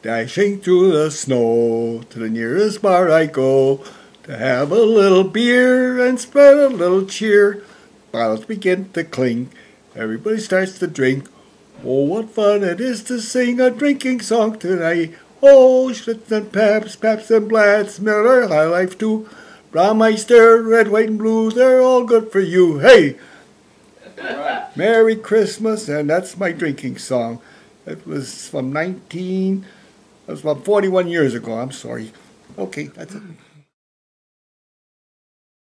Dashing through the snow to the nearest bar I go to have a little beer and spread a little cheer. Bottles begin to clink, everybody starts to drink. Oh, what fun it is to sing a drinking song tonight. Oh, Schlitz and Pabst, Pabst and Blatz, Miller High Life too. Braumeister, red, white, and blue, they're all good for you. Hey! Merry Christmas, and that's my drinking song. It was from 19, it was about 41 years ago, I'm sorry. Okay, that's it.